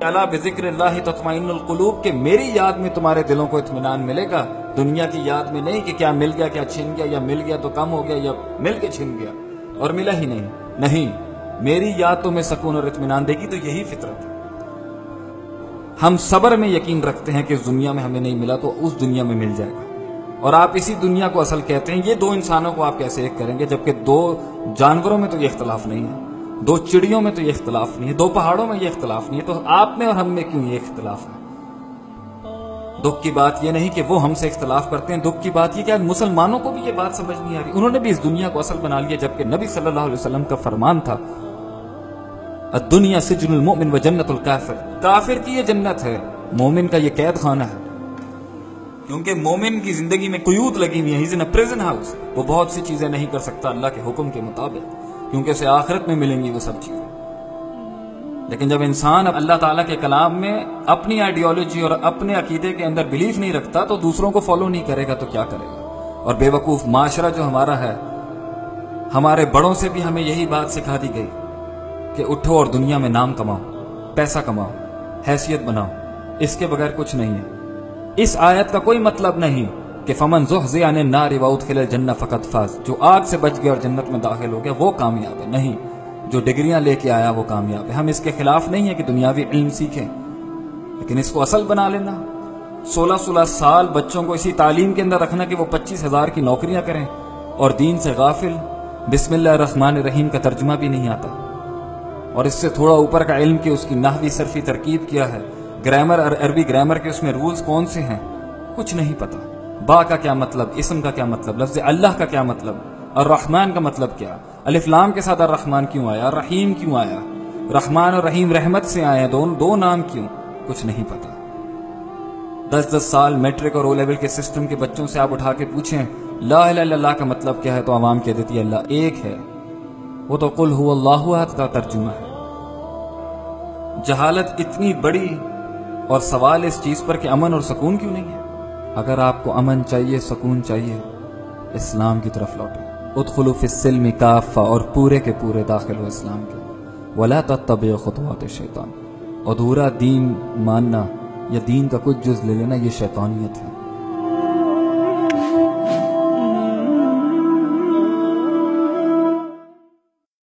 اللہ بذکر اللہ تطمئن القلوب کہ میری یاد میں تمہارے دلوں کو اطمینان ملے گا۔ دنیا کی یاد میں نہیں کہ کیا مل گیا، کیا چھن گیا، یا مل گیا تو کم ہو گیا یا مل کے چھن گیا۔ اور ملا ہی نہیں۔ نہیں، میری یاد تمہیں سکون اور اطمینان دے گی تو یہی فطرت ہے۔ ہم صبر میں یقین رکھتے ہیں کہ اس دنیا میں ہمیں نہیں ملا تو اس دنیا میں مل جائے گا۔ اور آپ اسی دنیا کو اصل کہتے ہیں، یہ دو انسانوں کو آپ کیسے ایک کریں گے؟ جبکہ دو جانوروں میں تو یہ اختلاف نہیں ہے۔ دو چڑیوں میں تو یہ اختلاف نہیں ہے، دو پہاڑوں میں یہ اختلاف نہیں ہے، تو آپ میں اور ہم میں کیوں یہ اختلاف ہے؟ دکھ کی بات یہ نہیں کہ وہ ہم سے اختلاف کرتے ہیں، دکھ کی بات یہ کہ آج مسلمانوں کو بھی یہ بات سمجھ نہیں آ رہی۔ انہوں نے بھی اس دنیا کو اصل بنا لیا جبکہ نبی صلی اللہ علیہ وسلم کا فرمان تھا دنیا سجن المؤمن و جنت الکافر۔ کافر کی یہ جنت ہے، مومن کا یہ قید خانہ ہے۔ کیونکہ مومن کی زندگی میں قیود لگی ہوئی ہے پریزن ہاؤس۔ وہ بہت سی چیزیں نہیں کر سکتا اللہ کے حکم کے مطابق۔ کیونکہ اسے آخرت میں ملیں گی وہ سب چیزیں۔ لیکن جب انسان اللہ تعالیٰ کے کلام میں اپنی آئیڈیالوجی اور اپنے عقیدے کے اندر بلیف نہیں رکھتا تو دوسروں کو فالو نہیں کرے گا تو کیا کرے گا؟ اور بے وقوف معاشرہ جو ہمارا ہے، ہمارے بڑوں سے بھی ہمیں یہی بات سکھا دی گئی کہ اٹھو اور دنیا میں نام کماؤ، پیسہ کماؤ، حیثیت بناؤ۔ اس کے بغیر کچھ نہیں ہے۔ اس آیت کا کوئی مطلب نہیں۔ کہ فمن زحزی عن النار وادخل الجنہ فقط فاز۔ جو آگ سے بچ گیا اور جنت میں داخل ہو گیا وہ کامیاب ہے۔ نہیں، جو ڈگریاں لے کے آیا، وہ کامیاب ہے۔ ہم اس کے خلاف نہیں ہے کہ دنیاوی علم سیکھیں، لیکن اس کو اصل بنا لینا۔ سولہ سولہ سال بچوں کو اسی تعلیم کے اندر رکھنا کہ وہ پچیس ہزار کی نوکریاں کریں۔ اور دین سے غافل، بسم اللہ الرحمن الرحیم کا ترجمہ بھی نہیں آتا۔ اور اس سے تھوڑا اوپر کا علم کہ اس کی نحوی صرفی ترکیب کیا ہے۔ گرامر اور عربی گرامر کے اس میں رولز کون سے ہیں؟ کچھ نہیں پتا۔ با کا کیا مطلب اسم کا کیا مطلب لفظ اللہ کا کیا مطلب اور رحمان کا مطلب کیا؟ الف لام کے ساتھ الرحمن کیوں آیا؟ رحیم کیوں آیا؟ رحمان اور رحیم رحمت سے آئے دو, دو نام کیوں؟ کچھ نہیں پتا۔ دس دس سال میٹرک اور او لیول کے سسٹم کے بچوں سے آپ اٹھا کے پوچھیں لا الہ الا اللہ کا مطلب کیا ہے؟ تو عوام کہہ دیتی ہے اللہ ایک ہے۔ وہ تو قل ہو اللہ کا ترجمہ ہے۔ جہالت اتنی بڑی اور سوال اس چیز پر کہ امن اور سکون کیوں نہیں ہے؟ اگر آپ کو امن چاہیے، سکون چاہیے، اسلام کی طرف لوٹیں۔ ادخلوا فی السلم کافہ اور پورے کے پورے داخل ہو اسلام کے۔ ولا تتبع خطوات شیطان ادھورا دین ماننا یا دین کا کچھ جز لے لینا، یہ شیطانیت ہے۔